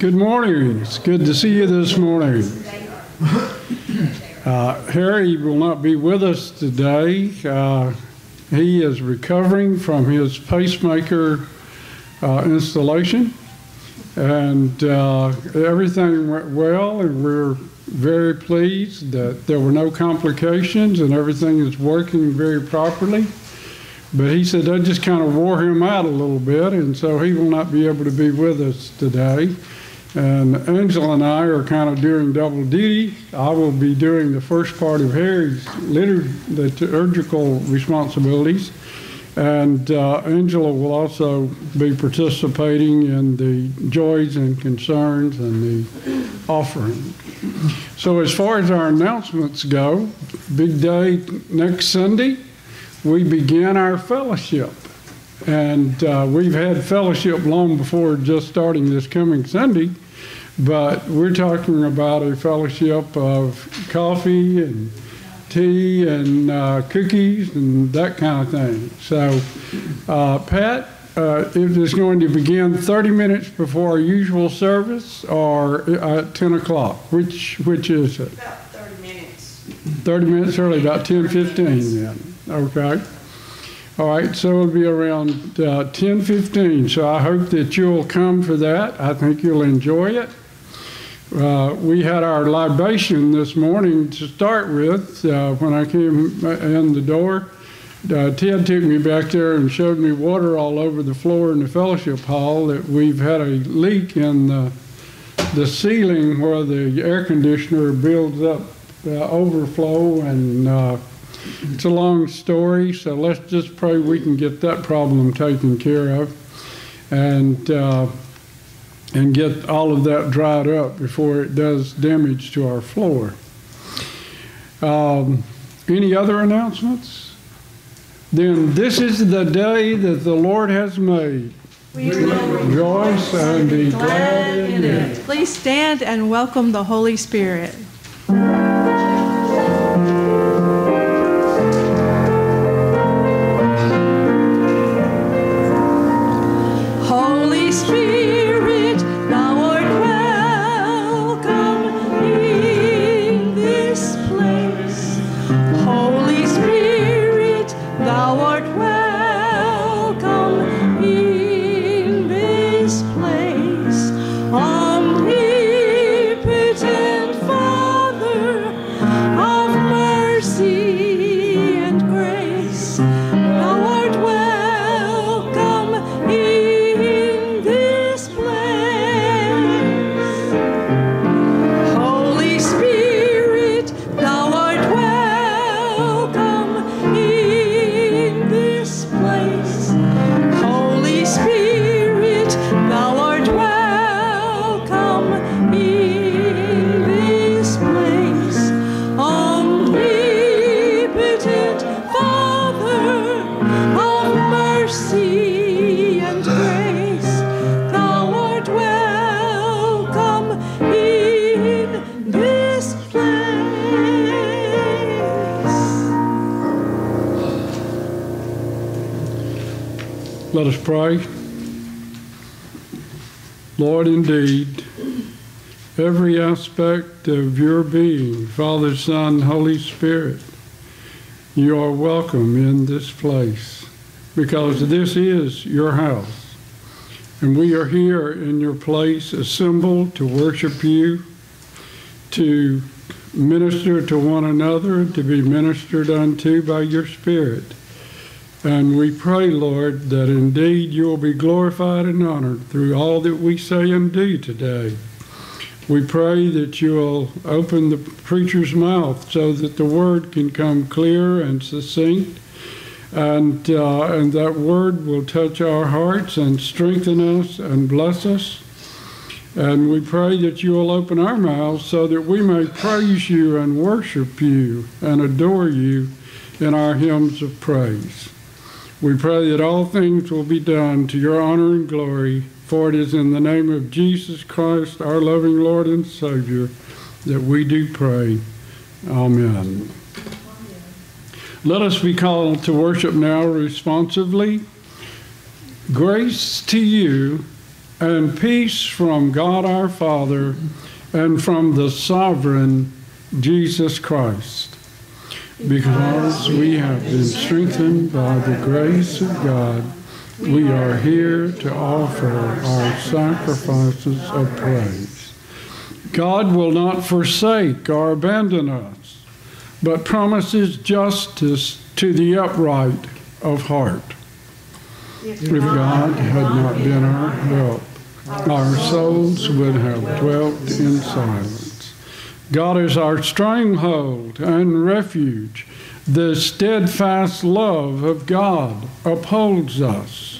Good morning. It's good to see you this morning. Uh, Harry will not be with us today. Uh, he is recovering from his pacemaker uh, installation, and uh, everything went well, and we're very pleased that there were no complications and everything is working very properly. But he said that just kind of wore him out a little bit, and so he will not be able to be with us today. And Angela and I are kind of doing double duty. I will be doing the first part of Harry's liturgical responsibilities, and uh, Angela will also be participating in the joys and concerns and the offering. So, as far as our announcements go, big day next Sunday, we begin our fellowship. And uh, we've had fellowship long before just starting this coming Sunday, but we're talking about a fellowship of coffee and tea and uh, cookies and that kind of thing. So, uh, Pat, uh, it is going to begin 30 minutes before our usual service or at 10 o'clock. Which which is it? About 30 minutes. 30 minutes early, about 10:15 then. Okay. All right, so it'll be around uh, 10:15. So I hope that you'll come for that. I think you'll enjoy it. Uh, we had our libation this morning to start with. Uh, when I came in the door, uh, Ted took me back there and showed me water all over the floor in the fellowship hall. That we've had a leak in the, the ceiling where the air conditioner builds up uh, overflow and uh, it's a long story, so let's just pray we can get that problem taken care of and, and get all of that dried up before it does damage to our floor. Um, any other announcements? Then this is the day that the Lord has made. We will Rejoice and be glad in it. Please stand and welcome the Holy Spirit. Lord, indeed, every aspect of your being, Father, Son, Holy Spirit, you are welcome in this place because this is your house. And we are here in your place assembled to worship you, to minister to one another, to be ministered unto by your Spirit. And we pray, Lord, that indeed you will be glorified and honored through all that we say and do today. We pray that you will open the preacher's mouth so that the word can come clear and succinct, and, uh, and that word will touch our hearts and strengthen us and bless us. And we pray that you will open our mouths so that we may praise you and worship you and adore you in our hymns of praise. We pray that all things will be done to your honor and glory, for it is in the name of Jesus Christ, our loving Lord and Savior, that we do pray. Amen. Let us be called to worship now responsively. Grace to you and peace from God our Father and from the sovereign Jesus Christ. Because we have been strengthened by the grace of God, we are here to offer our sacrifices of praise. God will not forsake or abandon us, but promises justice to the upright of heart. If God had not been our help, our souls would have dwelt in silence. God is our stronghold and refuge. The steadfast love of God upholds us.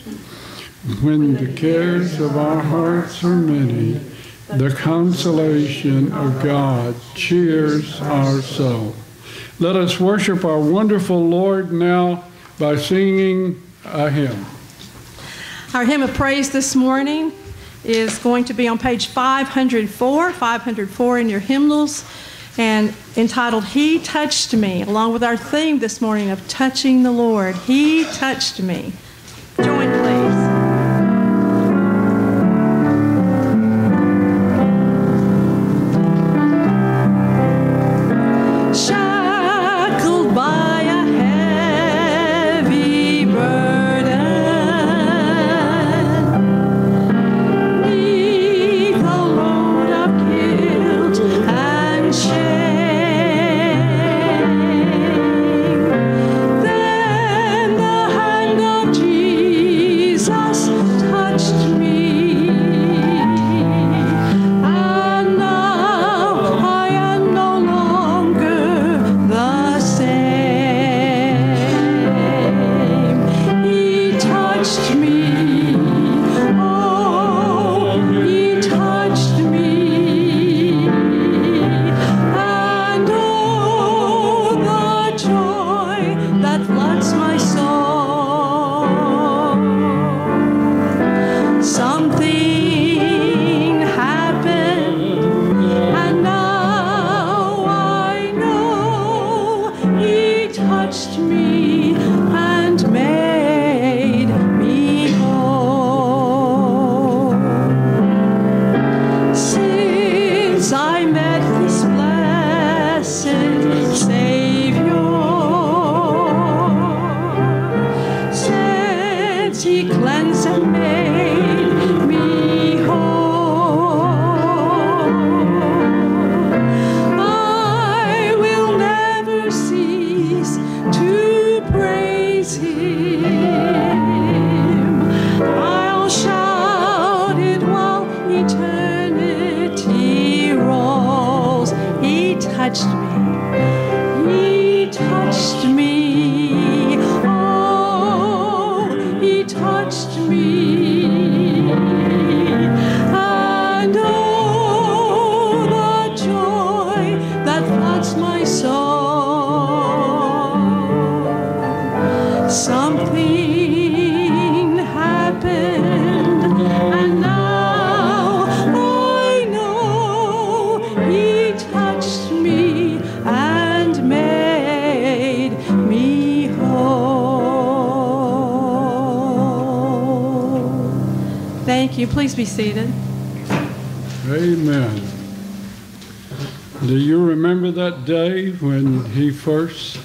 When the cares of our hearts are many, the consolation of God cheers our soul. Let us worship our wonderful Lord now by singing a hymn. Our hymn of praise this morning is going to be on page 504, 504 in your hymnals, and entitled He Touched Me, along with our theme this morning of Touching the Lord. He touched me.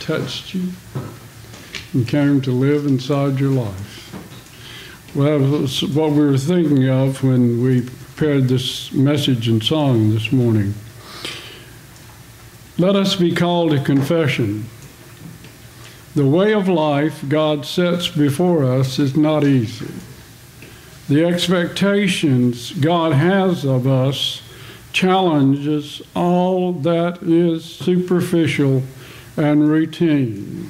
Touched you and came to live inside your life? Well, that was what we were thinking of when we prepared this message and song this morning. Let us be called to confession. The way of life God sets before us is not easy. The expectations God has of us challenges all that is superficial and routine.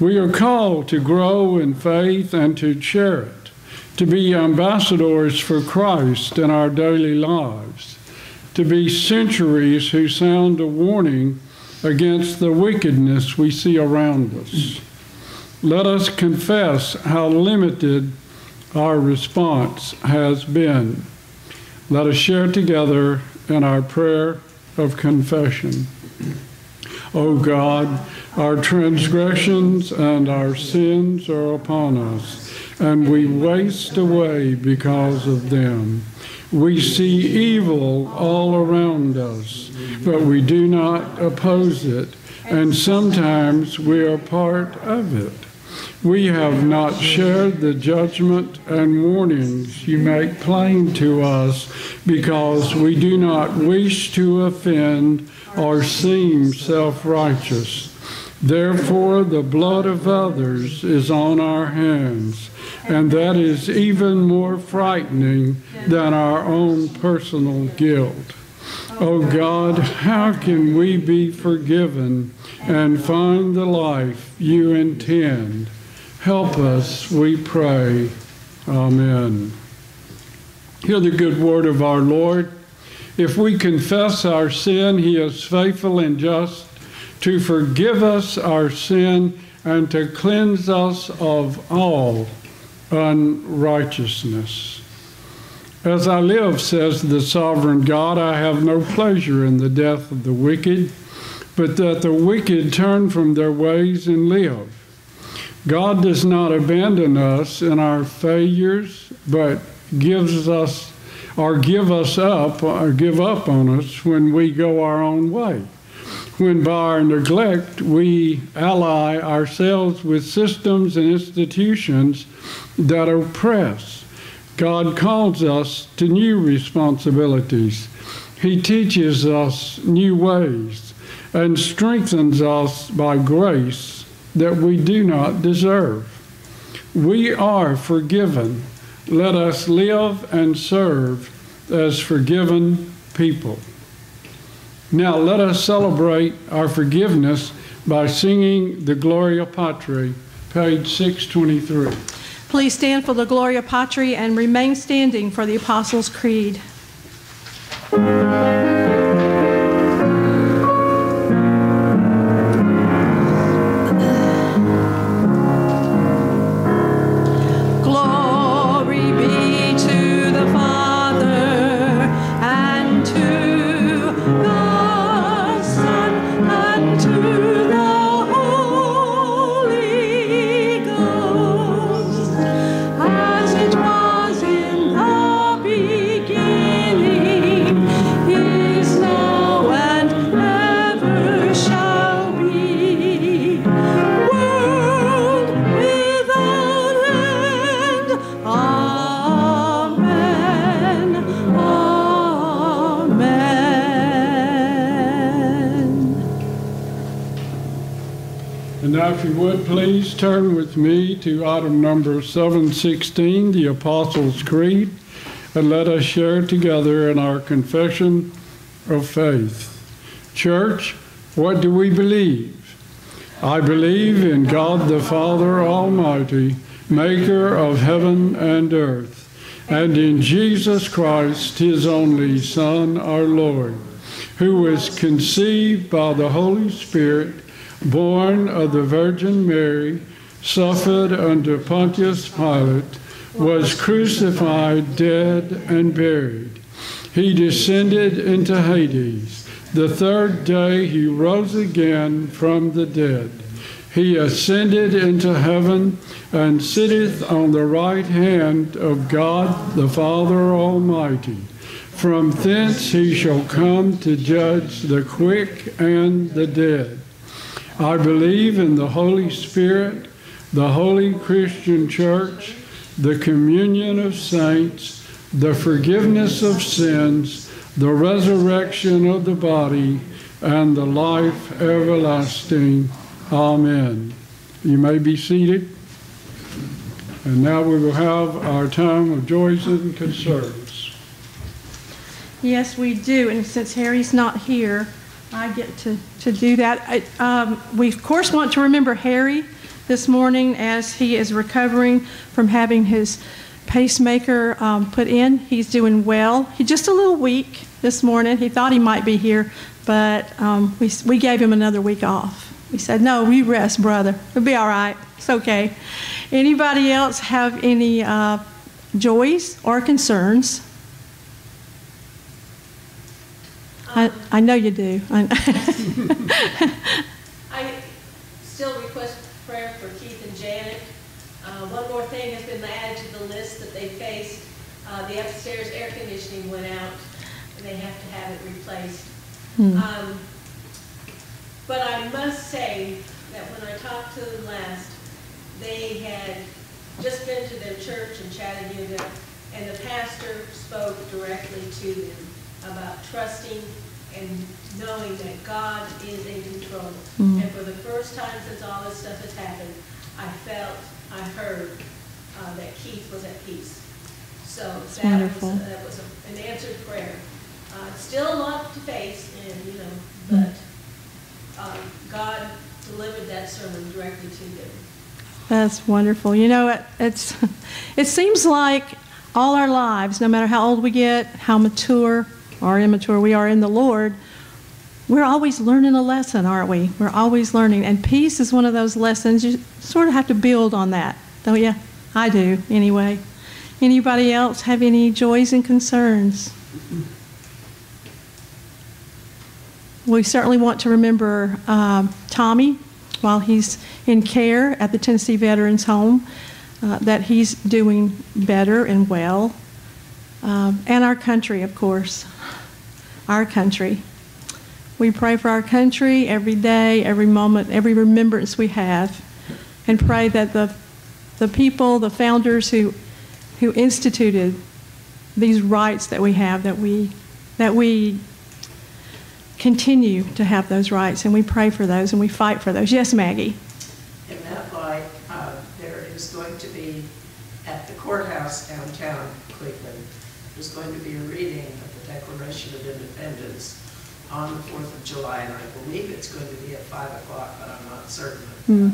We are called to grow in faith and to share it, to be ambassadors for Christ in our daily lives, to be centuries who sound a warning against the wickedness we see around us. Let us confess how limited our response has been. Let us share together in our prayer of confession. O God, our transgressions and our sins are upon us. and we waste away because of them. We see evil all around us, but we do not oppose it, and sometimes we are part of it. We have not shared the judgment and warnings you make plain to us because we do not wish to offend or seem self righteous. Therefore, the blood of others is on our hands, and that is even more frightening than our own personal guilt. Oh God, how can we be forgiven and find the life you intend? Help us, we pray. Amen. Hear the good word of our Lord. If we confess our sin, he is faithful and just to forgive us our sin and to cleanse us of all unrighteousness. As I live, says the sovereign God, I have no pleasure in the death of the wicked, but that the wicked turn from their ways and live. God does not abandon us in our failures, but gives us or give us up or give up on us when we go our own way. When by our neglect we ally ourselves with systems and institutions that oppress. God calls us to new responsibilities. He teaches us new ways and strengthens us by grace that we do not deserve. We are forgiven. Let us live and serve as forgiven people. Now let us celebrate our forgiveness by singing the Gloria Patri, page 623. Please stand for the Gloria Patri and remain standing for the Apostles' Creed. With me to item number 716, the Apostles' Creed, and let us share together in our confession of faith. Church, what do we believe? I believe in God the Father Almighty, maker of heaven and earth, and in Jesus Christ, his only Son, our Lord, who was conceived by the Holy Spirit born of the Virgin Mary, suffered under Pontius Pilate, was crucified, dead, and buried. He descended into Hades. The third day he rose again from the dead. He ascended into heaven and sitteth on the right hand of God the Father Almighty. From thence he shall come to judge the quick and the dead. I believe in the Holy Spirit, the holy Christian church, the communion of saints, the forgiveness of sins, the resurrection of the body, and the life everlasting. Amen. You may be seated. And now we will have our time of joys and concerns. Yes, we do. And since Harry's not here, I get to, to do that. I, um, we, of course, want to remember Harry this morning as he is recovering from having his pacemaker um, put in. He's doing well. He's just a little weak this morning. He thought he might be here, but um, we, we gave him another week off. We said, no, we rest, brother. It'll be all right. It's okay. Anybody else have any uh, joys or concerns? I, I know you do. I still request prayer for Keith and Janet. Uh, one more thing has been added to the list that they faced. Uh, The upstairs air conditioning went out, and they have to have it replaced. Um, But I must say that when I talked to them last, they had just been to their church in Chattanooga, and the pastor spoke directly to them about trusting and knowing that God is in control. And for the first time since all this stuff has happened, I felt, I heard uh, that Keith was at peace. So that was, wonderful. that was a- an answered prayer. Uh, Still a lot to face, and, you know, but um, God delivered that sermon directly to them. That's wonderful. You know, it, it's, it seems like all our lives, no matter how old we get, how mature or immature we are in the Lord, we're always learning a lesson, aren't we? We're always learning. And peace is one of those lessons. You sort of have to build on that, don't you? I do, anyway. Anybody else have any joys and concerns? We certainly want to remember um, Tommy while he's in care at the Tennessee Veterans Home, uh, that he's doing better and well. Um, and our country, of course. Our country. We pray for our country every day, every moment, every remembrance we have, and pray that the, the people, the founders who, who instituted these rights that we have, that we, that we continue to have those rights, and we pray for those and we fight for those. Yes, Maggie? In that light, uh, there is going to be, at the courthouse downtown Cleveland, there's going to be a reading of the Declaration of Independence on the 4th of July, and I believe it's going to be at 5 o'clock, but I'm not certain. Mm.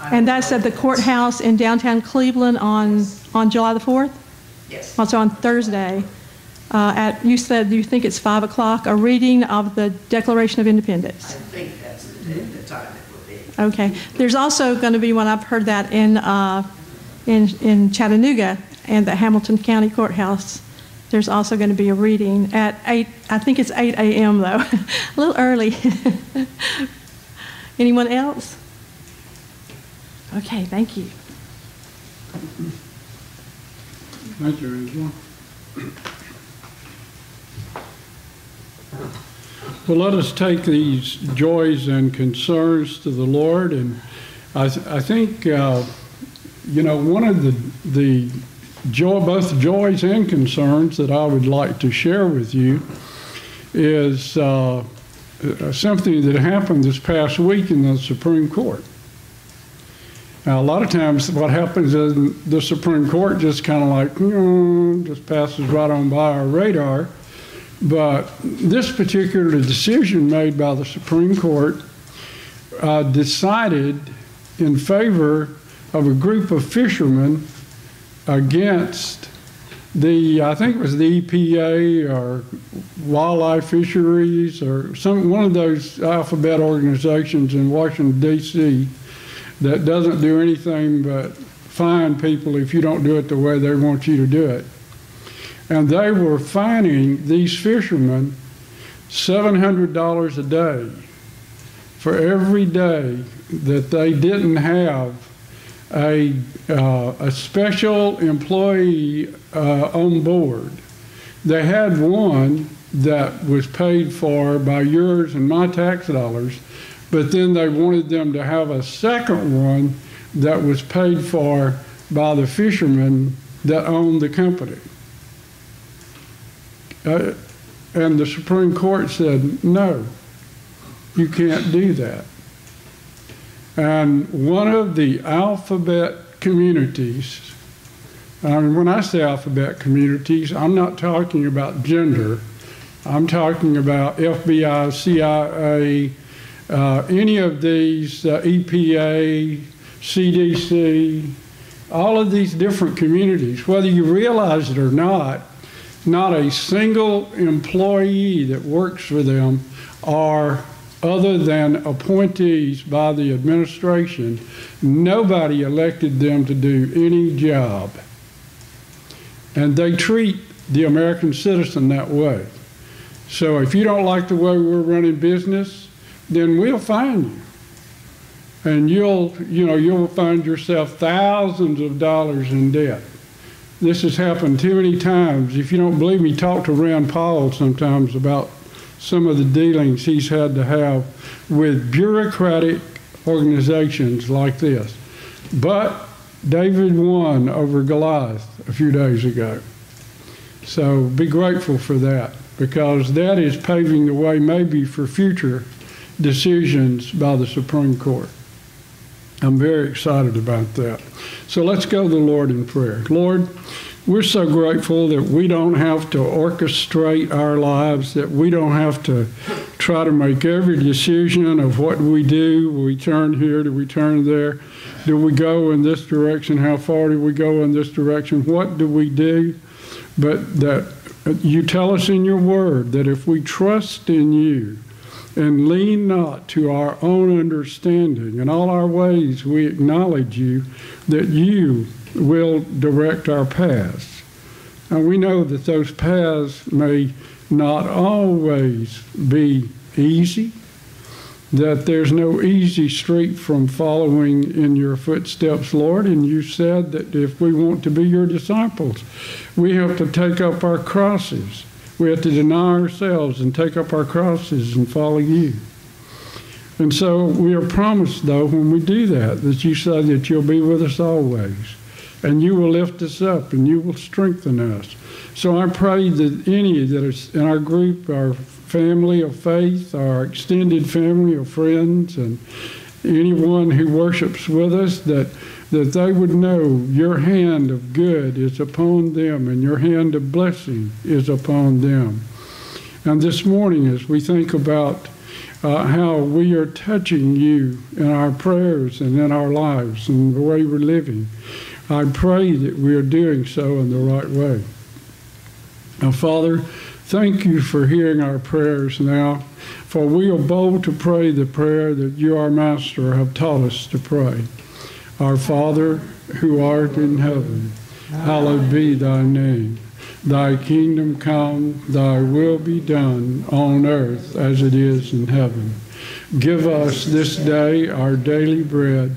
Uh. And that's at the courthouse in downtown Cleveland on, on July the 4th? Yes. Also on Thursday. Uh, At, you said you think it's 5 o'clock, a reading of the Declaration of Independence. I Independence. think that's the day- the time it will be. Okay. There's also going to be one, I've heard that in, uh, in in Chattanooga and the Hamilton County Courthouse. There's also going to be a reading at 8, I think it's 8 a.m. though, a little early. Anyone else? Okay, thank you. Thank you, Angela. Well, let us take these joys and concerns to the Lord, and I, th- I think, uh, you know, one of the, the joy, both joys and concerns that I would like to share with you is uh, something that happened this past week in the Supreme Court. Now, a lot of times what happens is the Supreme Court just kind of like, "Mm," just passes right on by our radar. But this particular decision made by the Supreme Court uh, decided in favor of a group of fishermen against the, I think it was the EPA or Wildlife Fisheries or some, one of those alphabet organizations in Washington DC that doesn't do anything but fine people if you don't do it the way they want you to do it. And they were fining these fishermen $700 a day for every day that they didn't have a, uh, a special employee uh, on board. They had one that was paid for by yours and my tax dollars, but then they wanted them to have a second one that was paid for by the fishermen that owned the company. Uh, and the Supreme Court said, no, you can't do that. And one of the alphabet communities, and when I say alphabet communities, I'm not talking about gender. I'm talking about FBI, CIA, uh, any of these, uh, EPA, CDC, all of these different communities, whether you realize it or not, not a single employee that works for them are other than appointees by the administration. Nobody elected them to do any job. And they treat the American citizen that way. So if you don't like the way we're running business, then we'll fine you. and you'll, you know, you'll find yourself thousands of dollars in debt. This has happened too many times. If you don't believe me, talk to Rand Paul sometimes about some of the dealings he's had to have with bureaucratic organizations like this. But David won over Goliath a few days ago. So be grateful for that because that is paving the way maybe for future decisions by the Supreme Court. I'm very excited about that. So let's go to the Lord in prayer. Lord, we're so grateful that we don't have to orchestrate our lives, that we don't have to try to make every decision of what we do. We turn here, do we turn there? Do we go in this direction? How far do we go in this direction? What do we do? But that you tell us in your word that if we trust in you, and lean not to our own understanding. In all our ways, we acknowledge you that you will direct our paths. And we know that those paths may not always be easy, that there's no easy street from following in your footsteps, Lord. And you said that if we want to be your disciples, we have to take up our crosses we have to deny ourselves and take up our crosses and follow you. And so we are promised, though, when we do that, that you say that you'll be with us always. And you will lift us up and you will strengthen us. So I pray that any that is in our group, our family of faith, our extended family of friends, and anyone who worships with us, that that they would know your hand of good is upon them and your hand of blessing is upon them. And this morning, as we think about uh, how we are touching you in our prayers and in our lives and the way we're living, I pray that we are doing so in the right way. Now, Father, thank you for hearing our prayers now, for we are bold to pray the prayer that you, our Master, have taught us to pray. Our Father, who art in heaven, hallowed be thy name. Thy kingdom come, thy will be done on earth as it is in heaven. Give us this day our daily bread,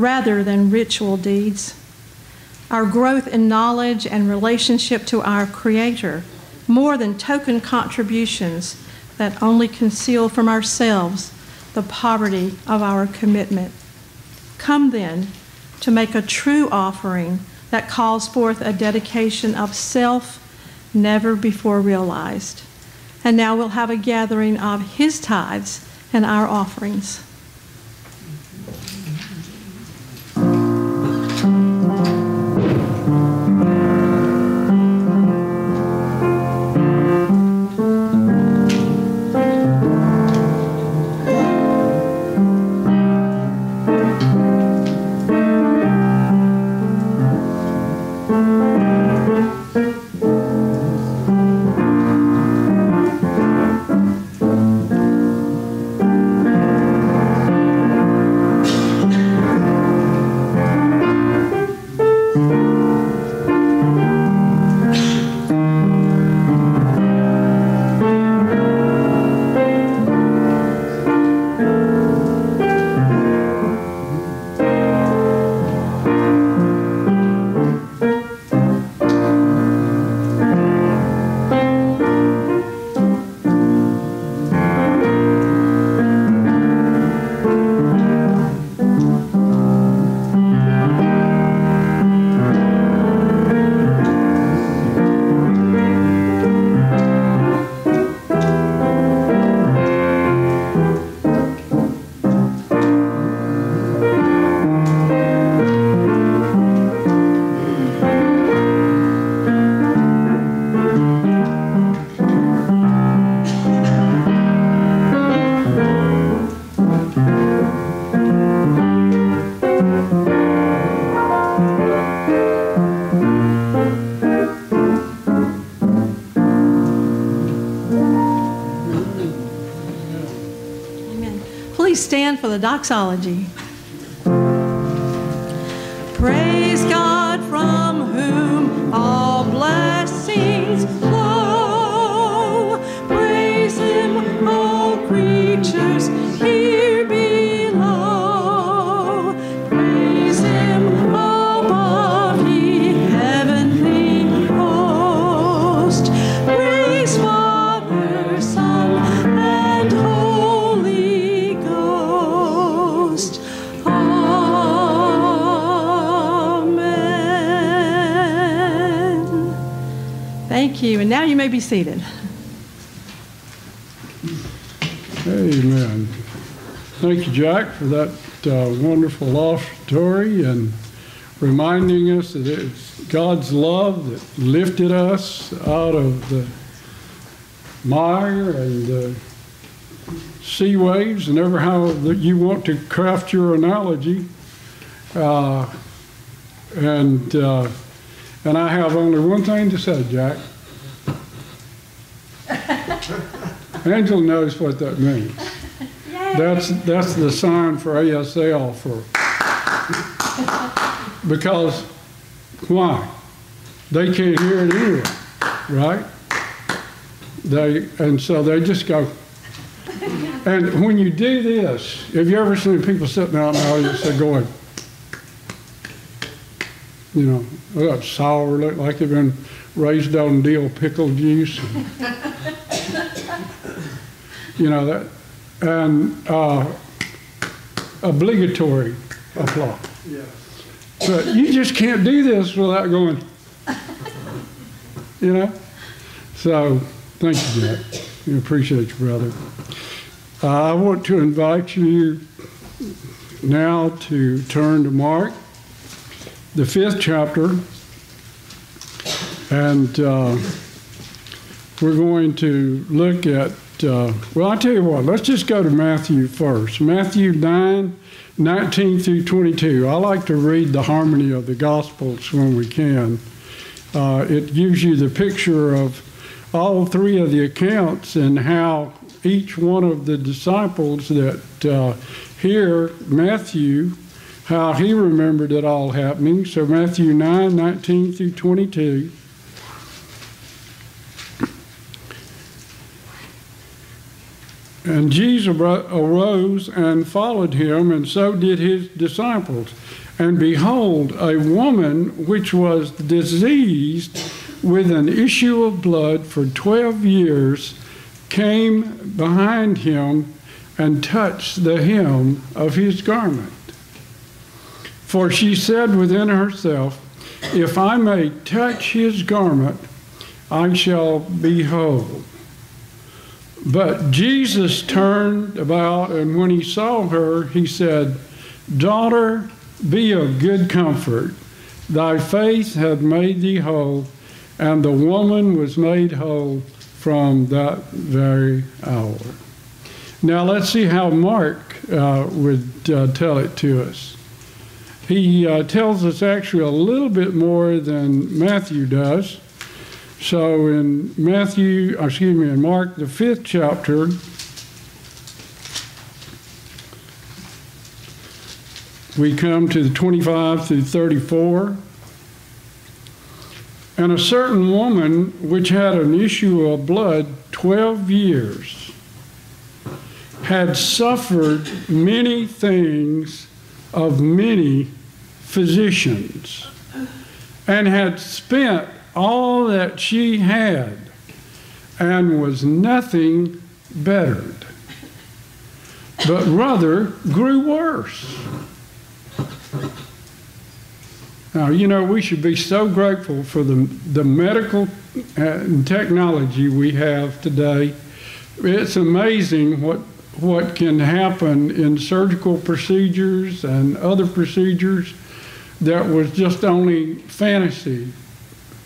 rather than ritual deeds, our growth in knowledge and relationship to our Creator more than token contributions that only conceal from ourselves the poverty of our commitment. Come then to make a true offering that calls forth a dedication of self never before realized. And now we'll have a gathering of his tithes and our offerings. Doxology? Seated. Amen. Thank you, Jack, for that uh, wonderful offertory and reminding us that it's God's love that lifted us out of the mire and the sea waves and ever how that you want to craft your analogy. Uh, and uh, and I have only one thing to say, Jack. Angela knows what that means. That's, that's the sign for ASL for, because, why? They can't hear it anyway, right? They, and so they just go. And when you do this, have you ever seen people sitting out in the audience and going, you know, oh, sour, look like they've been raised on dill pickle juice. You know that, and uh, obligatory applause. Yeah. But you just can't do this without going, you know. So thank you, Jack. We appreciate you, brother. Uh, I want to invite you now to turn to Mark, the fifth chapter, and uh, we're going to look at, uh, well, I'll tell you what, let's just go to Matthew first. Matthew 9, 19 through 22. I like to read the harmony of the Gospels when we can. Uh, it gives you the picture of all three of the accounts and how each one of the disciples that uh, here, Matthew, how he remembered it all happening. So Matthew 9, 19 through 22. And Jesus arose and followed him, and so did his disciples. And behold, a woman which was diseased with an issue of blood for 12 years came behind him and touched the hem of his garment. For she said within herself, If I may touch his garment, I shall be whole. But Jesus turned about, and when he saw her, he said, Daughter, be of good comfort. Thy faith hath made thee whole. And the woman was made whole from that very hour. Now let's see how Mark uh, would uh, tell it to us. He uh, tells us actually a little bit more than Matthew does. So in Matthew, uh, excuse me, in Mark, the fifth chapter, we come to the 25 through 34. And a certain woman which had an issue of blood 12 years had suffered many things of many physicians and had spent all that she had and was nothing bettered, but rather grew worse. Now, you know, we should be so grateful for the, the medical and technology we have today. It's amazing what, what can happen in surgical procedures and other procedures that was just only fantasy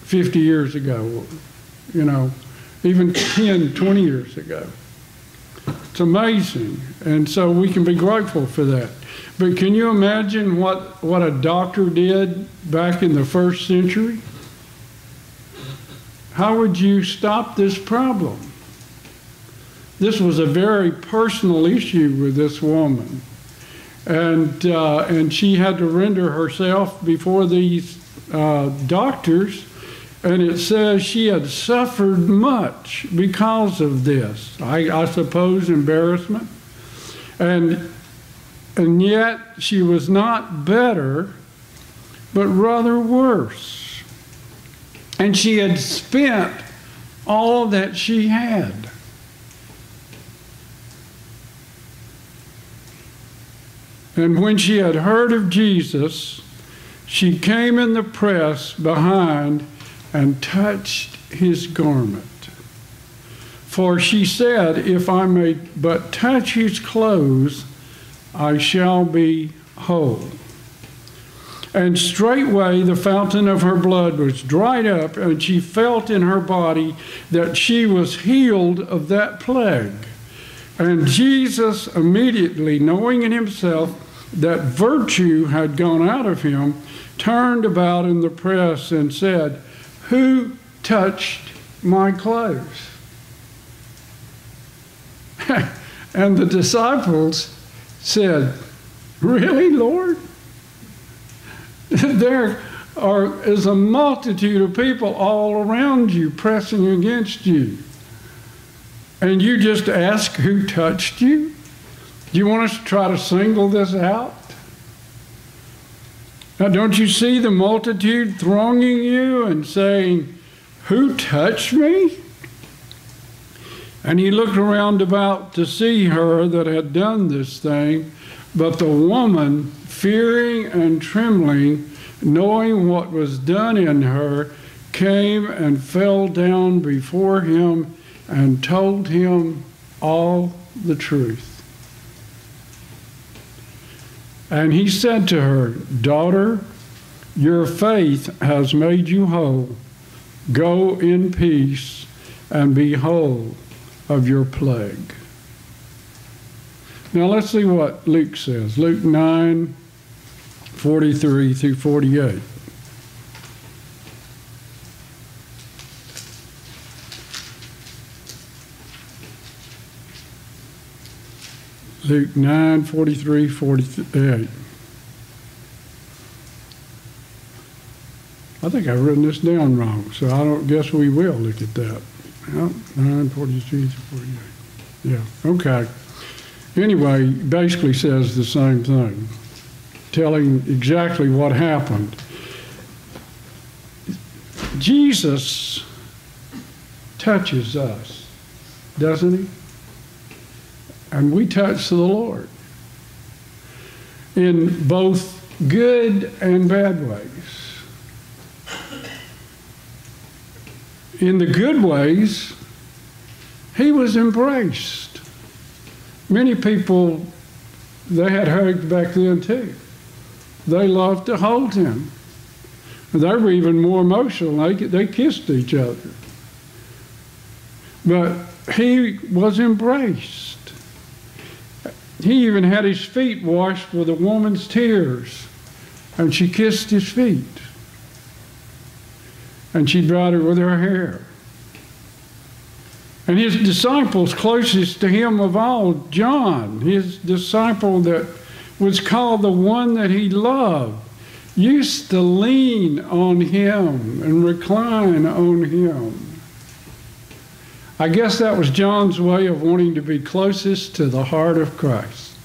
50 years ago, you know, even 10, 20 years ago. It's amazing. And so we can be grateful for that. But can you imagine what, what a doctor did back in the first century? How would you stop this problem? this was a very personal issue with this woman. And, uh, and she had to render herself before these uh, doctors. And it says she had suffered much because of this. I, I suppose embarrassment. And, and yet she was not better, but rather worse. And she had spent all that she had. And when she had heard of Jesus, she came in the press behind and touched his garment. For she said, If I may but touch his clothes, I shall be whole. And straightway the fountain of her blood was dried up, and she felt in her body that she was healed of that plague. And Jesus, immediately knowing in himself that virtue had gone out of him, turned about in the press and said, Who touched my clothes? and the disciples said, Really, Lord? there are, is a multitude of people all around you pressing against you. And you just ask who touched you? Do you want us to try to single this out? Now, don't you see the multitude thronging you and saying, Who touched me? And he looked around about to see her that had done this thing, but the woman, fearing and trembling, knowing what was done in her, came and fell down before him and told him all the truth. And he said to her, Daughter, your faith has made you whole. Go in peace and be whole of your plague. Now let's see what Luke says. Luke 9, 43 through 48. Luke 9, 43, 48. I think I've written this down wrong, so I don't guess we will look at that. Yep, 9, 43 48. Yeah, okay. Anyway, basically says the same thing, telling exactly what happened. Jesus touches us, doesn't he? And we touch the Lord in both good and bad ways. In the good ways, he was embraced. Many people, they had hugged back then too. They loved to hold him. They were even more emotional. They, they kissed each other. But he was embraced. He even had his feet washed with a woman's tears, and she kissed his feet. And she dried it with her hair. And his disciples closest to him of all, John, his disciple that was called the one that he loved, used to lean on him and recline on him. I guess that was John's way of wanting to be closest to the heart of Christ.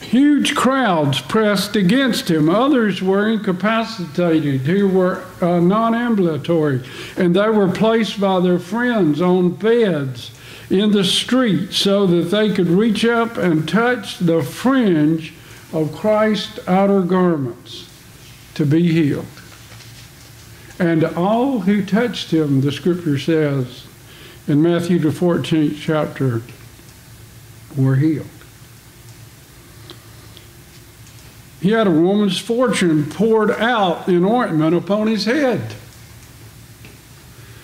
Huge crowds pressed against him. Others were incapacitated who were uh, non ambulatory, and they were placed by their friends on beds in the street so that they could reach up and touch the fringe of Christ's outer garments to be healed. And all who touched him, the scripture says in Matthew, the 14th chapter, were healed. He had a woman's fortune poured out in ointment upon his head.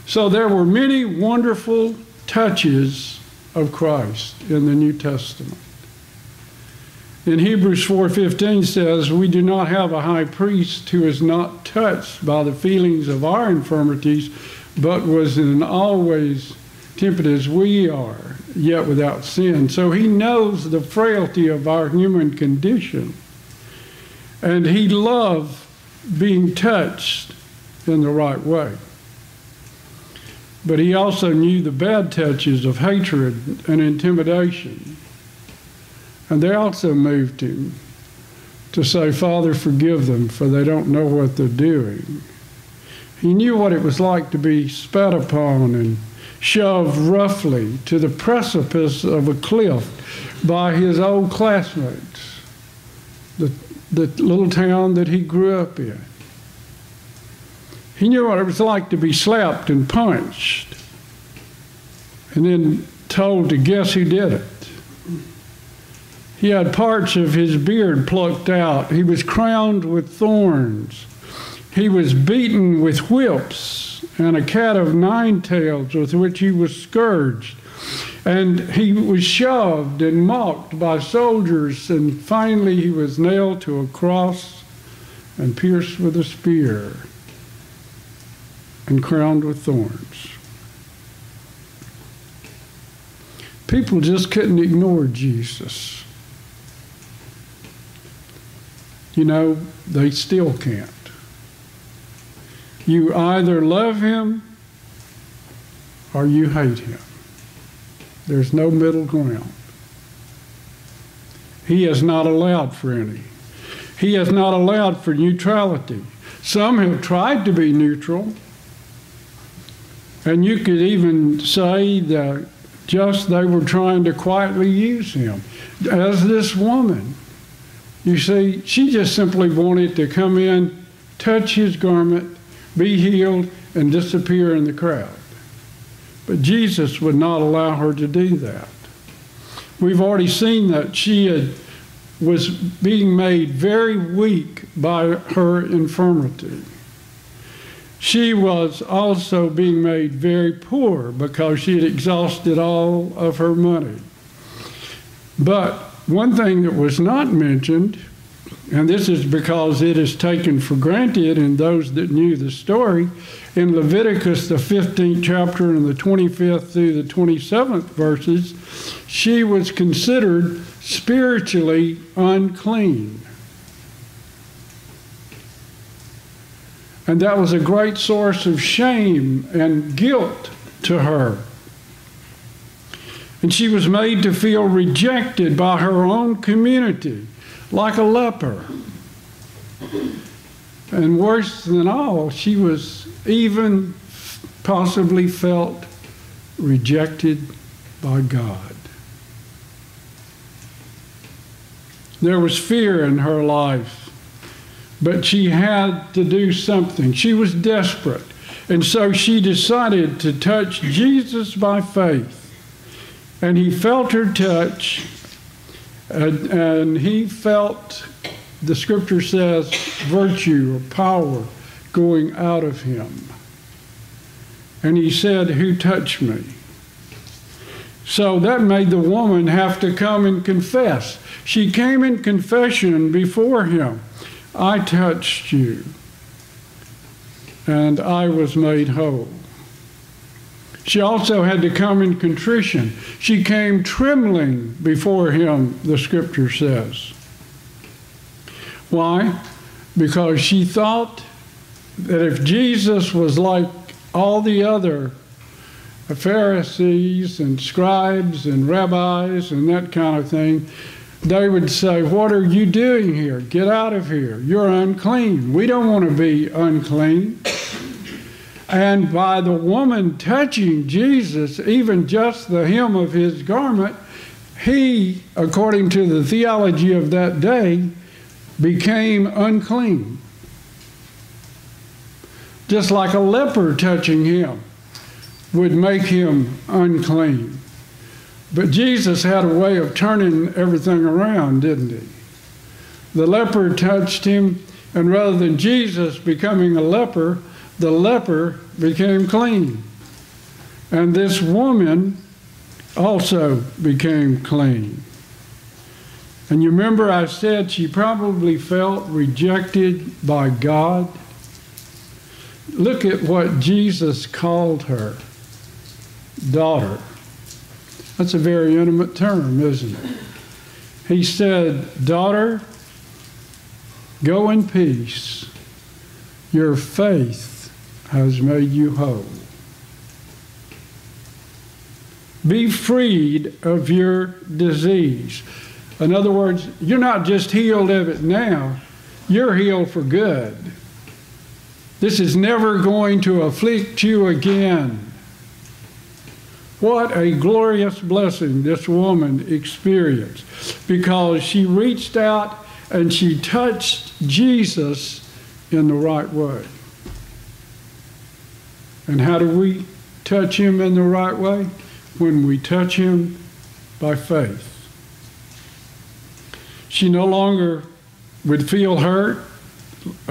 So there were many wonderful touches of Christ in the New Testament. In Hebrews 4:15 says, "We do not have a high priest who is not touched by the feelings of our infirmities, but was in all ways tempted as we are, yet without sin. So he knows the frailty of our human condition. And he loved being touched in the right way. But he also knew the bad touches of hatred and intimidation. And they also moved him to say, Father, forgive them, for they don't know what they're doing. He knew what it was like to be spat upon and shoved roughly to the precipice of a cliff by his old classmates, the, the little town that he grew up in. He knew what it was like to be slapped and punched and then told to guess who did it. He had parts of his beard plucked out. He was crowned with thorns. He was beaten with whips and a cat of nine tails with which he was scourged. And he was shoved and mocked by soldiers, and finally he was nailed to a cross and pierced with a spear and crowned with thorns. People just couldn't ignore Jesus. You know, they still can't. You either love him or you hate him. There's no middle ground. He has not allowed for any. He has not allowed for neutrality. Some have tried to be neutral, and you could even say that just they were trying to quietly use him. As this woman, you see, she just simply wanted to come in, touch his garment, be healed, and disappear in the crowd. But Jesus would not allow her to do that. We've already seen that she had, was being made very weak by her infirmity. She was also being made very poor because she had exhausted all of her money. But one thing that was not mentioned, and this is because it is taken for granted in those that knew the story, in Leviticus, the 15th chapter, and the 25th through the 27th verses, she was considered spiritually unclean. And that was a great source of shame and guilt to her. And she was made to feel rejected by her own community, like a leper. And worse than all, she was even possibly felt rejected by God. There was fear in her life but she had to do something. She was desperate. And so she decided to touch Jesus by faith. And he felt her touch, and, and he felt, the scripture says, virtue or power going out of him. And he said, Who touched me? So that made the woman have to come and confess. She came in confession before him. I touched you, and I was made whole. She also had to come in contrition. She came trembling before him, the scripture says. Why? Because she thought that if Jesus was like all the other Pharisees and scribes and rabbis and that kind of thing, they would say, What are you doing here? Get out of here. You're unclean. We don't want to be unclean. And by the woman touching Jesus, even just the hem of his garment, he, according to the theology of that day, became unclean. Just like a leper touching him would make him unclean. But Jesus had a way of turning everything around, didn't he? The leper touched him, and rather than Jesus becoming a leper, the leper became clean. And this woman also became clean. And you remember I said she probably felt rejected by God. look at what Jesus called her daughter. That's a very intimate term, isn't it? He said, Daughter, go in peace. Your faith has made you whole. Be freed of your disease. In other words, you're not just healed of it now, you're healed for good. This is never going to afflict you again. What a glorious blessing this woman experienced because she reached out and she touched Jesus in the right way. And how do we touch him in the right way? When we touch him by faith. She no longer would feel hurt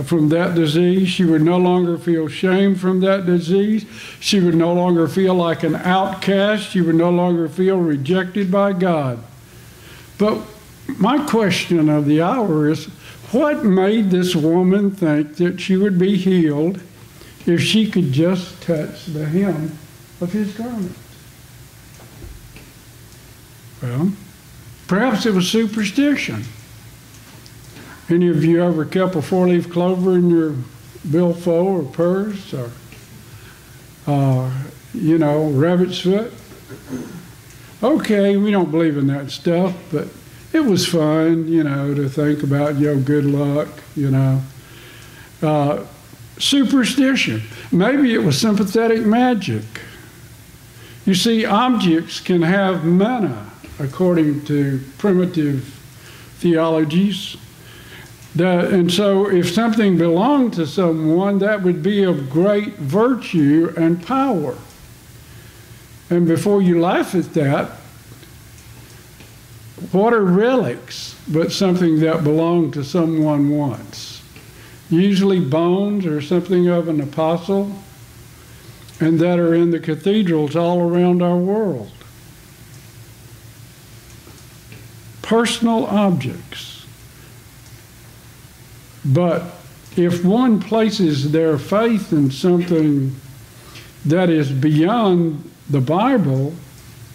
from that disease. She would no longer feel shame from that disease. She would no longer feel like an outcast. She would no longer feel rejected by God. But my question of the hour is what made this woman think that she would be healed if she could just touch the hem of his garment? Well, perhaps it was superstition. Any of you ever kept a four-leaf clover in your billfold or purse or, uh, you know, rabbit's foot? Okay, we don't believe in that stuff, but it was fun, you know, to think about, know, good luck, you know. Uh, superstition. Maybe it was sympathetic magic. You see, objects can have mana, according to primitive theologies. And so, if something belonged to someone, that would be of great virtue and power. And before you laugh at that, what are relics but something that belonged to someone once? Usually bones or something of an apostle, and that are in the cathedrals all around our world. Personal objects. But if one places their faith in something that is beyond the Bible,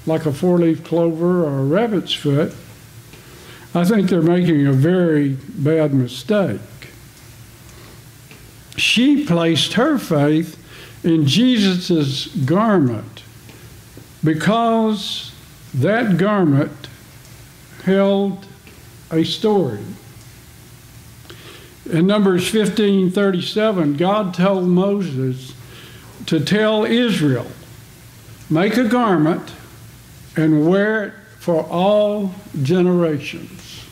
like a four leaf clover or a rabbit's foot, I think they're making a very bad mistake. She placed her faith in Jesus' garment because that garment held a story. In Numbers 15 37, God told Moses to tell Israel, make a garment and wear it for all generations.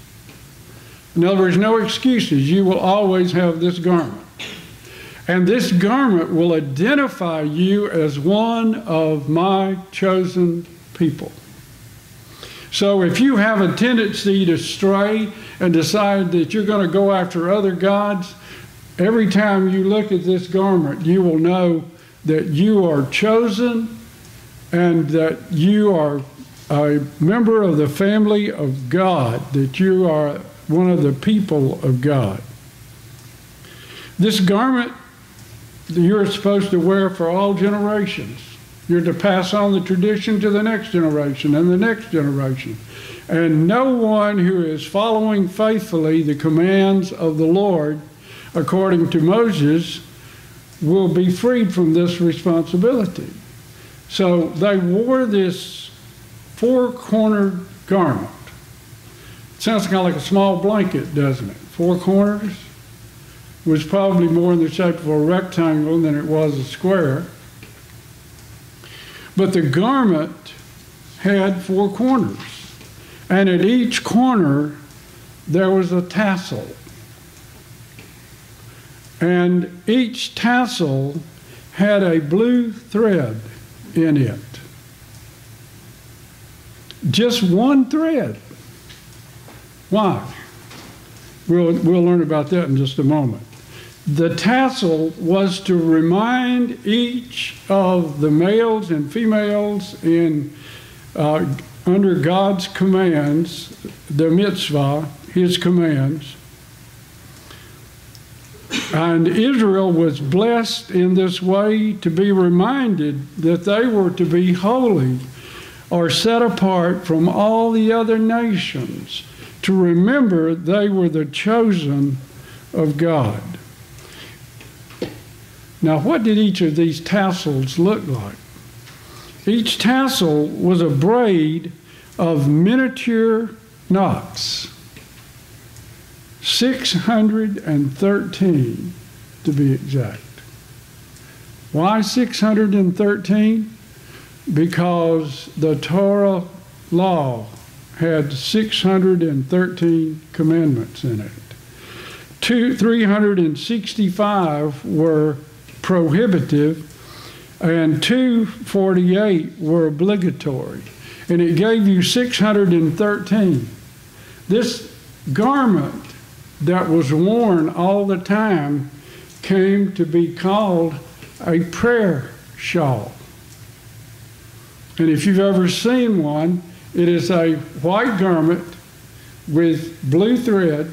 In other words, no excuses. You will always have this garment. And this garment will identify you as one of my chosen people. So if you have a tendency to stray and decide that you're going to go after other gods, every time you look at this garment, you will know that you are chosen and that you are a member of the family of God, that you are one of the people of God. This garment you're supposed to wear for all generations. You're to pass on the tradition to the next generation and the next generation. And no one who is following faithfully the commands of the Lord, according to Moses, will be freed from this responsibility. So they wore this four cornered garment. Sounds kind of like a small blanket, doesn't it? Four corners was probably more in the shape of a rectangle than it was a square. But the garment had four corners. And at each corner, there was a tassel. And each tassel had a blue thread in it. Just one thread. Why? We'll, we'll learn about that in just a moment. The tassel was to remind each of the males and females in uh, under God's commands, the mitzvah, his commands, And Israel was blessed in this way to be reminded that they were to be holy or set apart from all the other nations, to remember they were the chosen of God. Now, what did each of these tassels look like? Each tassel was a braid of miniature knots, 613 to be exact. Why 613? Because the Torah law had 613 commandments in it. Two, 365 were prohibitive, and 248 were obligatory. And it gave you 613. This garment that was worn all the time came to be called a prayer shawl. And if you've ever seen one, it is a white garment with blue thread,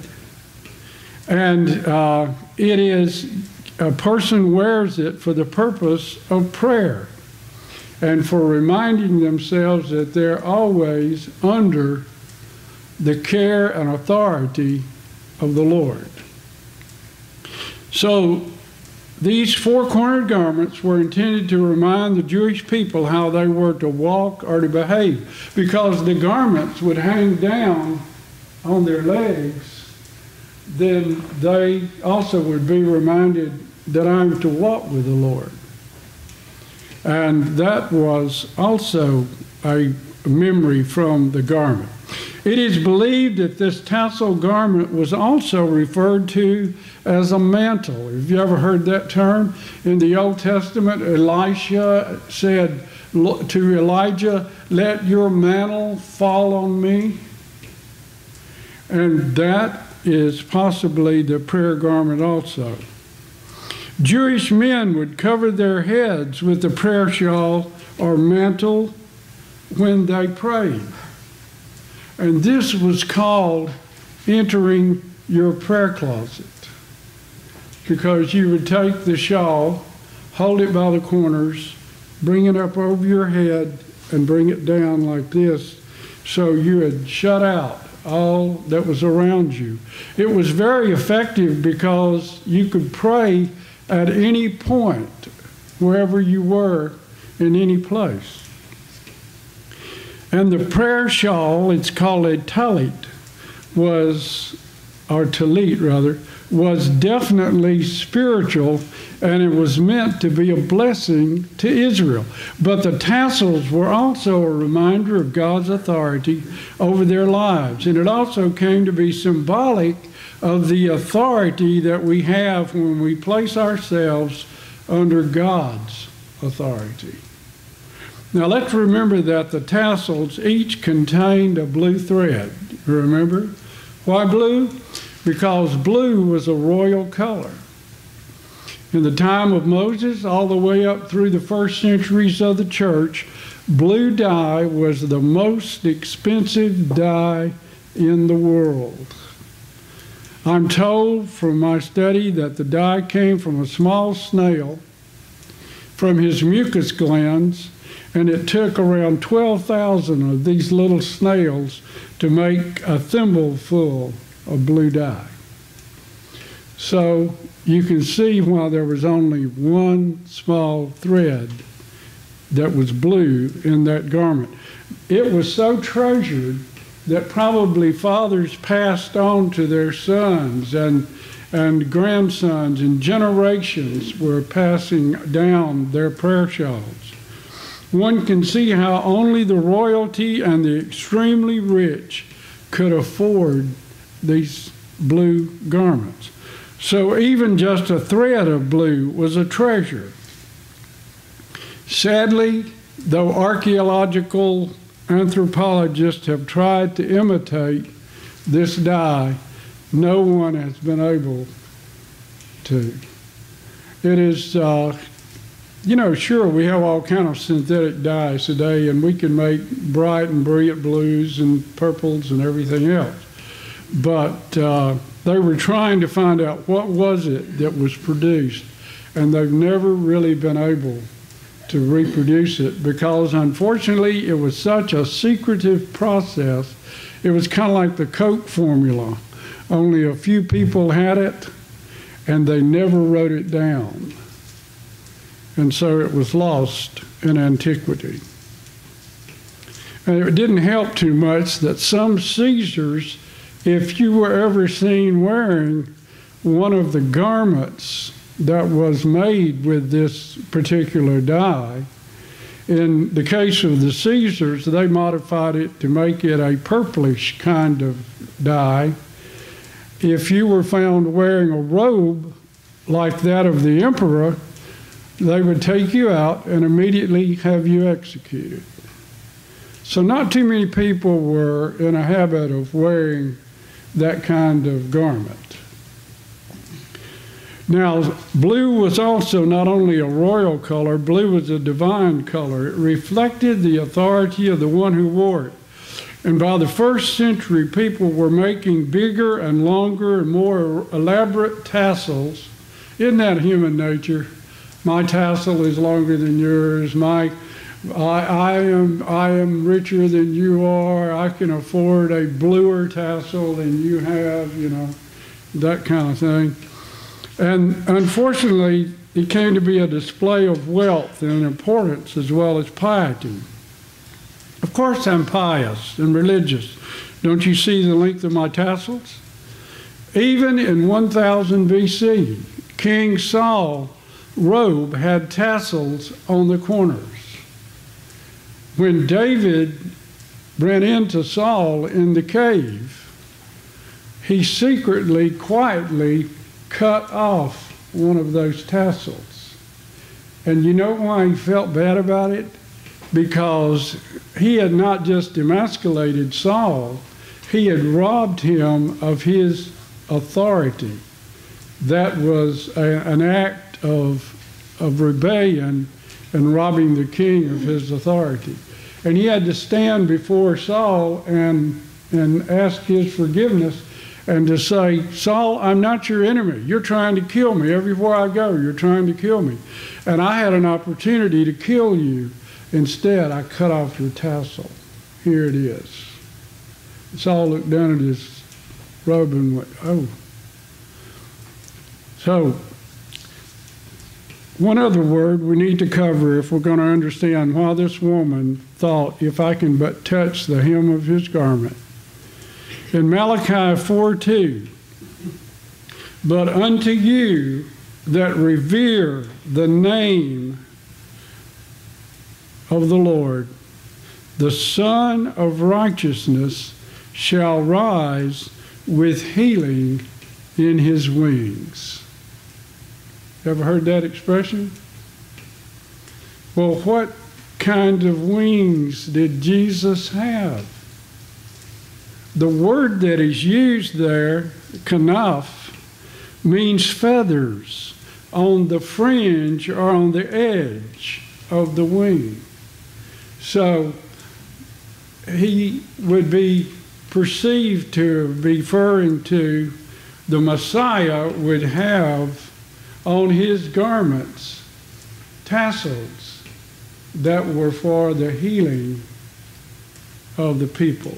and uh, it is a person wears it for the purpose of prayer and for reminding themselves that they're always under the care and authority of the Lord. So these four cornered garments were intended to remind the Jewish people how they were to walk or to behave because the garments would hang down on their legs. Then they also would be reminded that I'm to walk with the Lord. And that was also a memory from the garment. It is believed that this tassel garment was also referred to as a mantle. Have you ever heard that term? In the Old Testament, Elisha said to Elijah, Let your mantle fall on me. And that is possibly the prayer garment also. Jewish men would cover their heads with a prayer shawl or mantle when they prayed. And this was called entering your prayer closet because you would take the shawl, hold it by the corners, bring it up over your head, and bring it down like this so you had shut out all that was around you. It was very effective because you could pray at any point, wherever you were, in any place. And the prayer shawl, it's called a talit, was, or talit rather, was definitely spiritual and it was meant to be a blessing to Israel. But the tassels were also a reminder of God's authority over their lives. And it also came to be symbolic of the authority that we have when we place ourselves under God's authority. Now let's remember that the tassels each contained a blue thread. Remember? Why blue? Because blue was a royal color. In the time of Moses, all the way up through the first centuries of the church, blue dye was the most expensive dye in the world. I'm told from my study that the dye came from a small snail, from his mucus glands, and it took around 12,000 of these little snails to make a thimbleful of blue dye. So you can see why there was only one small thread that was blue in that garment. It was so treasured that probably fathers passed on to their sons and and grandsons and generations were passing down their prayer shawls. One can see how only the royalty and the extremely rich could afford these blue garments. So even just a thread of blue was a treasure. Sadly, though archaeological anthropologists have tried to imitate this dye, no one has been able to. It is, uh, you know, sure, we have all kind of synthetic dyes today, and we can make bright and brilliant blues and purples and everything else. But uh, They were trying to find out what was it that was produced, and they've never really been able to reproduce it because unfortunately it was such a secretive process. It was kind of like the Coke formula. Only a few people had it, and they never wrote it down. And so it was lost in antiquity. And it didn't help too much that some Caesars, if you were ever seen wearing one of the garments that was made with this particular dye, in the case of the Caesars, they modified it to make it a purplish kind of dye. If you were found wearing a robe like that of the emperor, they would take you out and immediately have you executed. So, not too many people were in a habit of wearing that kind of garment. Now, blue was also not only a royal color, blue was a divine color. It reflected the authority of the one who wore it. And by the first century, people were making bigger and longer and more elaborate tassels. Isn't that human nature? My tassel is longer than yours. My, I, I, am, I am richer than you are. I can afford a bluer tassel than you have, you know, that kind of thing. And unfortunately, it came to be a display of wealth and importance as well as piety. Of course, I'm pious and religious. Don't you see the length of my tassels? Even in 1000 BC, King Saul robe had tassels on the corners. When David ran into Saul in the cave, he secretly, quietly cut off one of those tassels. And you know why he felt bad about it? Because he had not just emasculated Saul, he had robbed him of his authority. That was a, an act of, of rebellion and robbing the king of his authority. And he had to stand before Saul and, and ask his forgiveness and to say, Saul, I'm not your enemy. You're trying to kill me. Everywhere I go, you're trying to kill me. And I had an opportunity to kill you. Instead, I cut off your tassel. Here it is. Saul looked down at his robe and went, Oh. So, one other word we need to cover if we're going to understand why this woman thought, if I can but touch the hem of his garment, in Malachi 4 2. But unto you that revere the name of the Lord, the Sun of Righteousness shall rise with healing in his wings. Ever heard that expression? Well, what kind of wings did Jesus have? The word that is used there, kanaf, means feathers on the fringe or on the edge of the wing. So he would be perceived to be referring to the Messiah would have on his garments tassels that were for the healing of the people.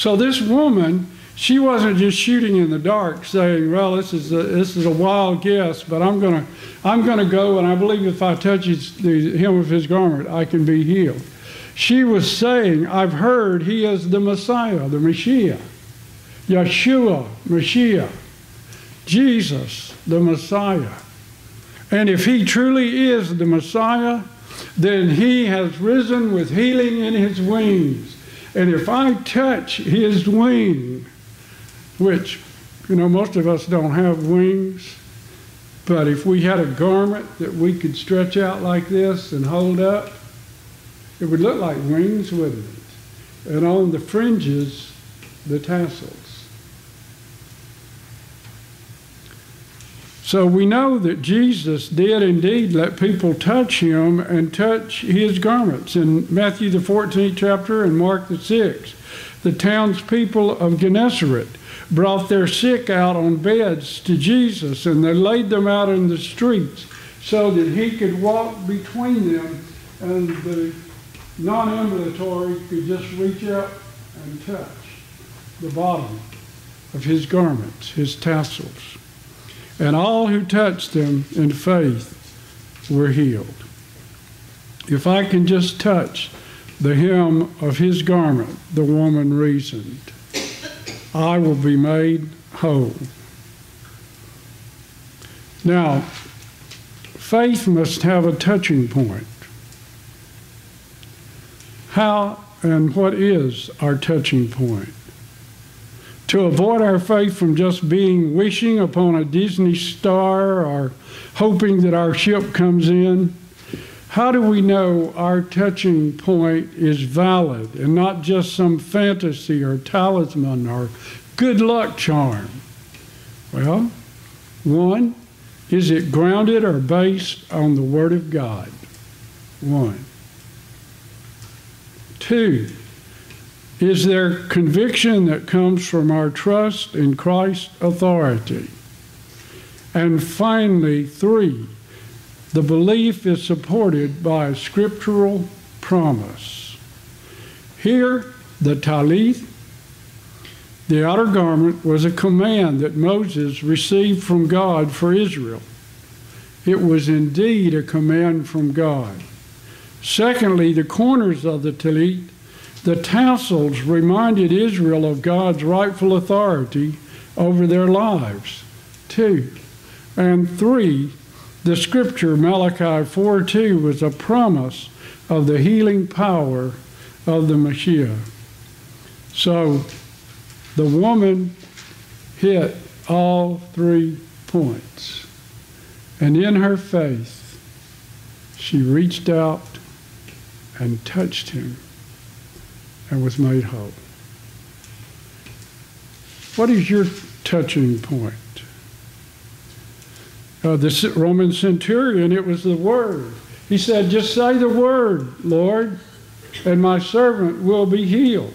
So this woman, she wasn't just shooting in the dark, saying, "Well, this is a, this is a wild guess, but I'm gonna I'm gonna go, and I believe if I touch his, the hem of his garment, I can be healed." She was saying, "I've heard he is the Messiah, the Messiah, Yeshua, Messiah, Jesus, the Messiah." And if he truly is the Messiah, then he has risen with healing in his wings. And if I touch his wing, which, you know, most of us don't have wings, but if we had a garment that we could stretch out like this and hold up, it would look like wings, wouldn't it? And on the fringes, the tassels. So we know that Jesus did indeed let people touch him and touch his garments. In Matthew the 14th chapter and Mark the 6th, the townspeople of Gennesaret brought their sick out on beds to Jesus and they laid them out in the streets so that he could walk between them and the non-ambulatory could just reach up and touch the bottom of his garments, his tassels. And all who touched them in faith were healed. If I can just touch the hem of his garment, the woman reasoned, I will be made whole. Now, faith must have a touching point. How and what is our touching point? To avoid our faith from just being wishing upon a Disney star or hoping that our ship comes in, how do we know our touching point is valid and not just some fantasy or talisman or good luck charm? Well, one, is it grounded or based on the Word of God? One. Two, is there conviction that comes from our trust in Christ's authority? And finally, three, the belief is supported by a scriptural promise. Here, the talith, the outer garment, was a command that Moses received from God for Israel. It was indeed a command from God. Secondly, the corners of the tallit, the tassels reminded Israel of God's rightful authority over their lives. Two. And three, the scripture, Malachi 4 2, was a promise of the healing power of the Messiah. So the woman hit all three points. And in her faith, she reached out and touched him and was made whole. What is your touching point? Uh, the Roman centurion, it was the word. He said, Just say the word, Lord, and my servant will be healed.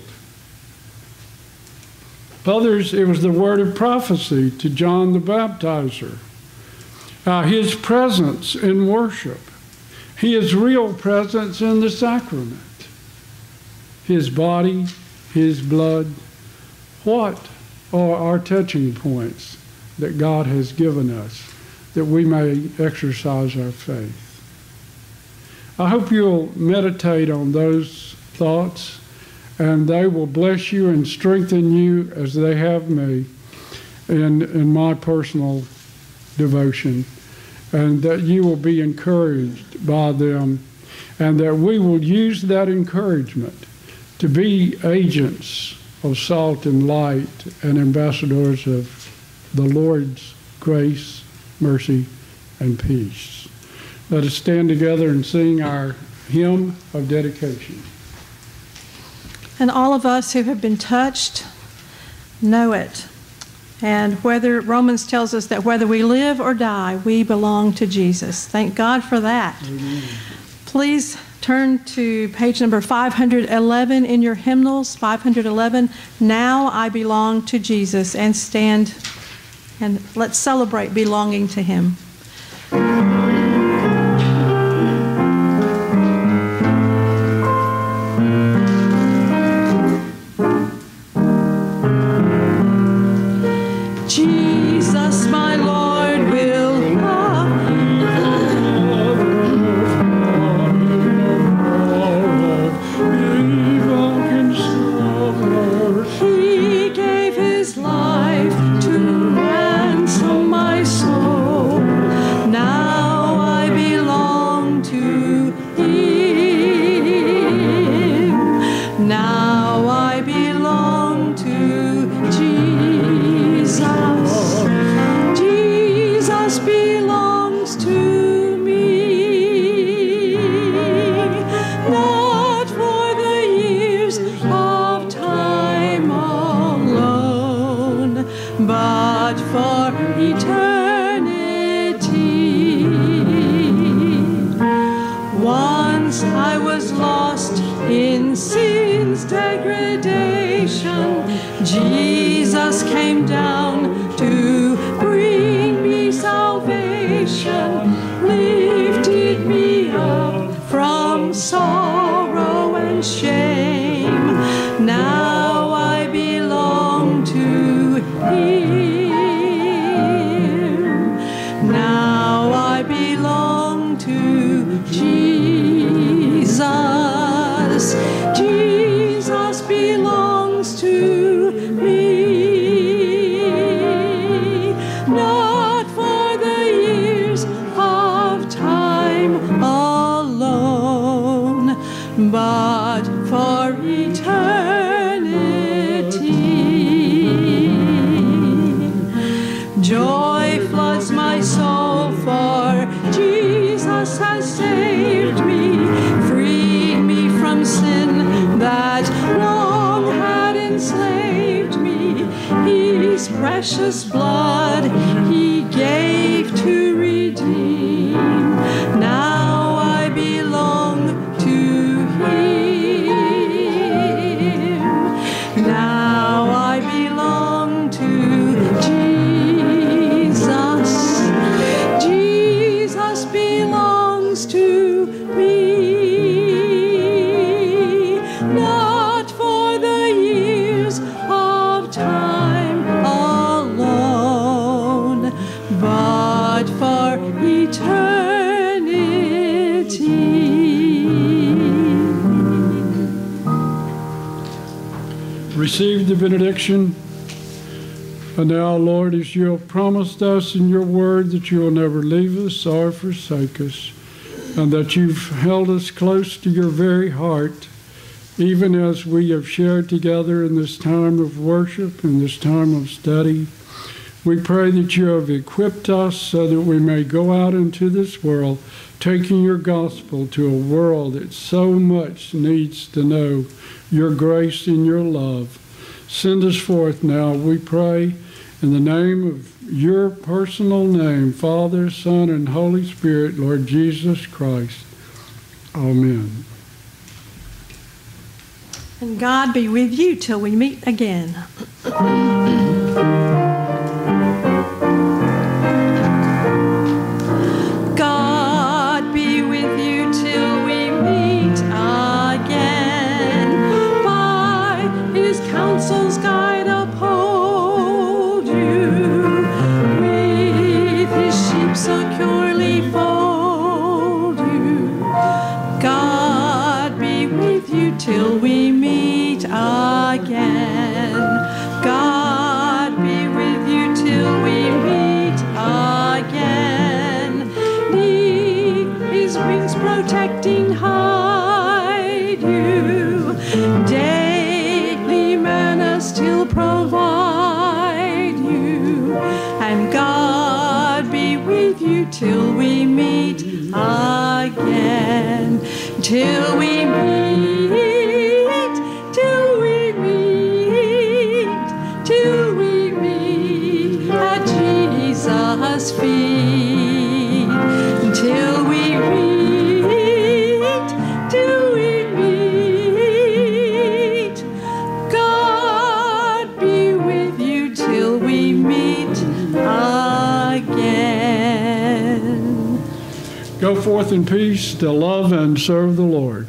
Others, it was the word of prophecy to John the Baptizer. Uh, his presence in worship. His real presence in the sacrament. His body, his blood. What are our touching points that God has given us? that we may exercise our faith. I hope you'll meditate on those thoughts and they will bless you and strengthen you as they have me in, in my personal devotion, and that you will be encouraged by them, and that we will use that encouragement to be agents of salt and light and ambassadors of the Lord's grace mercy, and peace. Let us stand together and sing our hymn of dedication. And all of us who have been touched know it. And whether Romans tells us that whether we live or die, we belong to Jesus. Thank God for that. Amen. Please turn to page number 511 in your hymnals, 511. Now I belong to Jesus, and stand and let's celebrate belonging to Him. Benediction. And now, Lord, as you have promised us in your word that you will never leave us or forsake us, and that you've held us close to your very heart, even as we have shared together in this time of worship, in this time of study, we pray that you have equipped us so that we may go out into this world, taking your gospel to a world that so much needs to know your grace and your love. Send us forth now, we pray, in the name of your personal name, Father, Son, and Holy Spirit, Lord Jesus Christ. Amen. And God be with you till we meet again. Till we forth in peace to love and serve the Lord.